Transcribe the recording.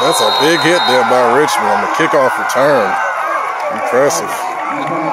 That's a big hit there by Richmond on the kickoff return. Impressive.